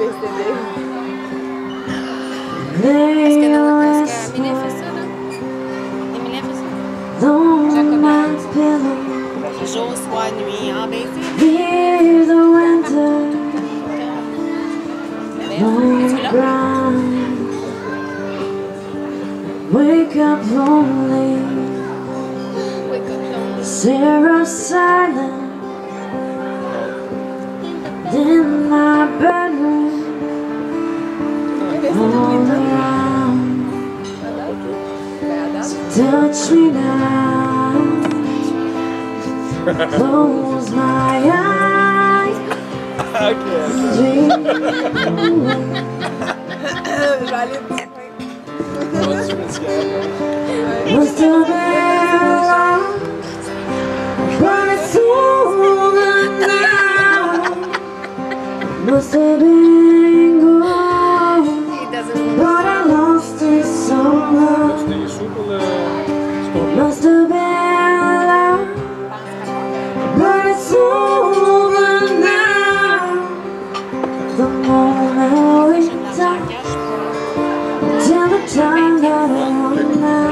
décédé. Est-ce que, Lay est-ce que fait ça, là? Émilie fait ça? on pillow. Jour, soir, nuit, en baiser. Here's the winter Es-tu on là? ground. Wake up lonely, Oui, comme Sarah silent touch me now. Close my eyes. Plus must have been long, but it's over now. Must have been gone, but I lost it somehow. must have been alive But it's over now The moment we die Tell the time that I'm now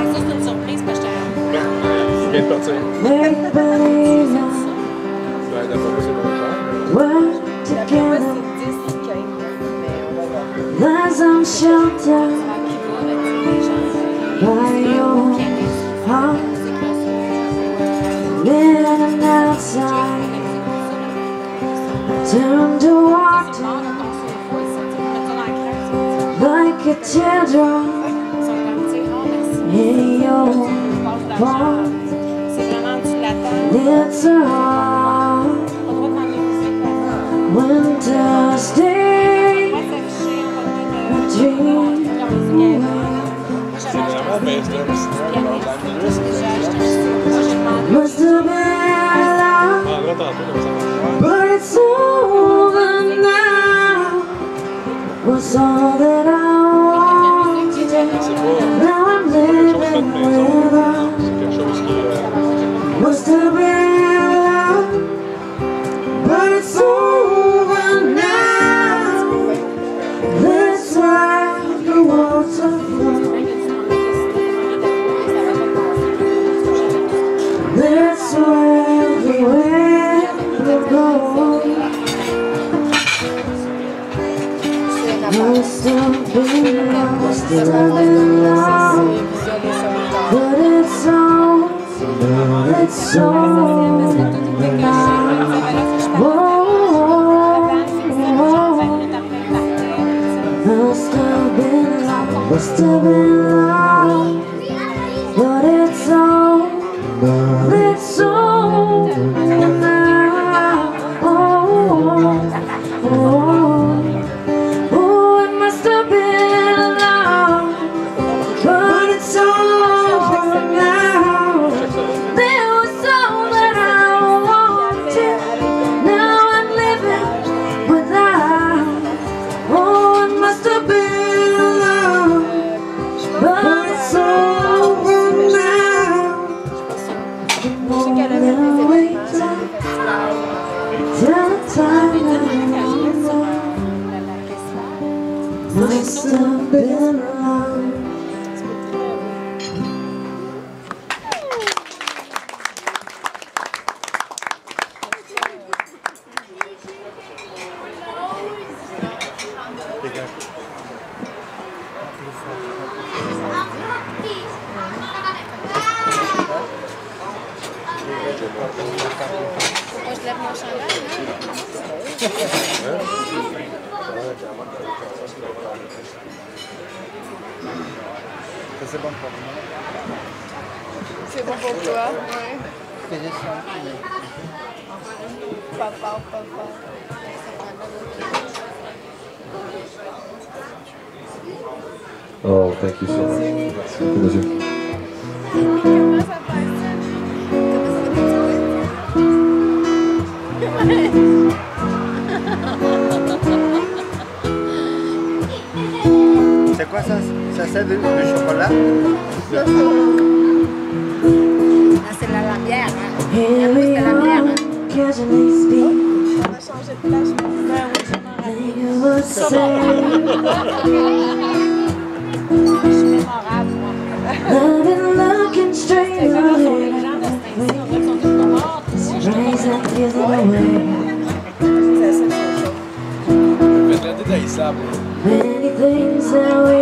Everybody knows We're together on shelter turn to water like a teardrop in your palm. It's a hard winter's day, a dream Must have been But it's over now. Was all that I wanted. Now I'm living without. Must have been long. But it's over now. The Long, must have but it's all, it's all must have been là. C'est bon pour moi. C'est bon pour toi? Papa, papa. Oh, thank you so much. Merci beaucoup, quoi ça Ça c'est chocolat. C'est la, la c'est la bière. Hein. On ça, c'est Many things that we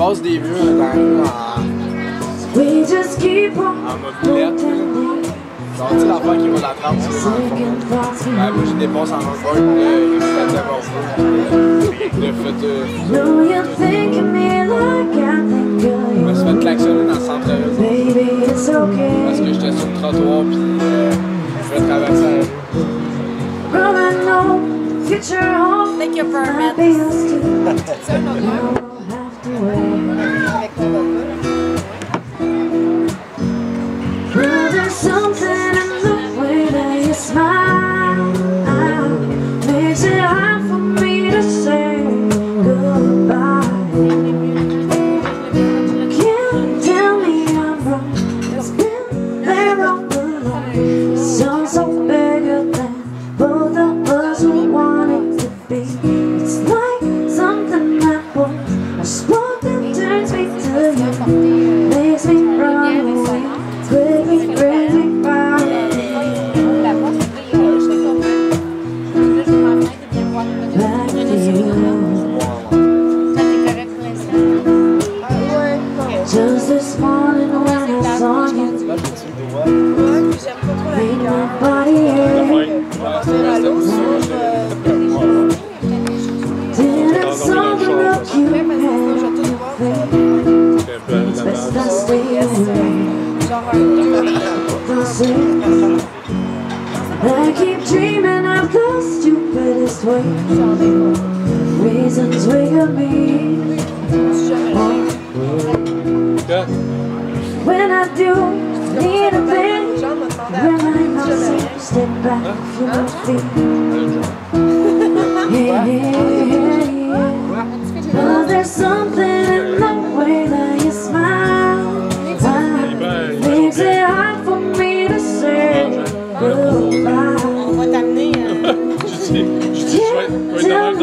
passe des vieux hein, dans hein. en mode boulette. Genre, tu l'affaire qui va la trempe, c'est dans le ben, moi, je dépasse en un le il fait d'abord Le fait Je me suis ben, fait klaxonner dans le centre-ville. Parce que j'étais sur le trottoir, pis euh, je traversais la Get your home. Thank you for a minute. still there all alone. So, so Reasons we, reasons we can meet. When I do need a thing, when I myself step back from my feet. Yeah, yeah, yeah. Oh, there's something.